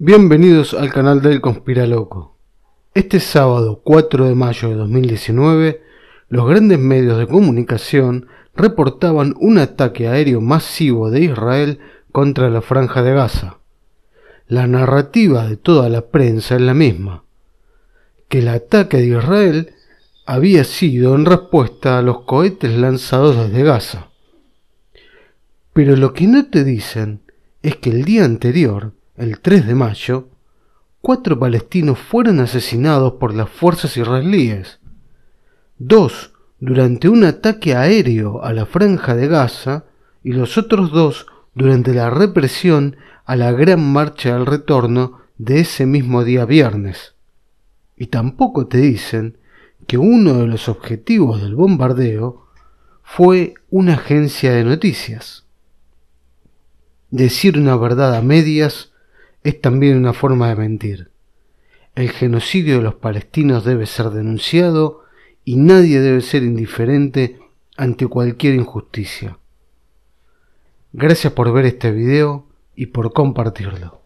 Bienvenidos al canal del Conspiraloco. Este sábado 4 de mayo de 2019, los grandes medios de comunicación reportaban un ataque aéreo masivo de Israel contra la franja de Gaza. La narrativa de toda la prensa es la misma, que el ataque de Israel había sido en respuesta a los cohetes lanzados desde Gaza. Pero lo que no te dicen es que el día anterior, el 3 de mayo, cuatro palestinos fueron asesinados por las fuerzas israelíes. Dos durante un ataque aéreo a la franja de Gaza y los otros dos durante la represión a la gran marcha del retorno de ese mismo día viernes. Y tampoco te dicen que uno de los objetivos del bombardeo fue una agencia de noticias. Decir una verdad a medias es también una forma de mentir. El genocidio de los palestinos debe ser denunciado y nadie debe ser indiferente ante cualquier injusticia. Gracias por ver este video y por compartirlo.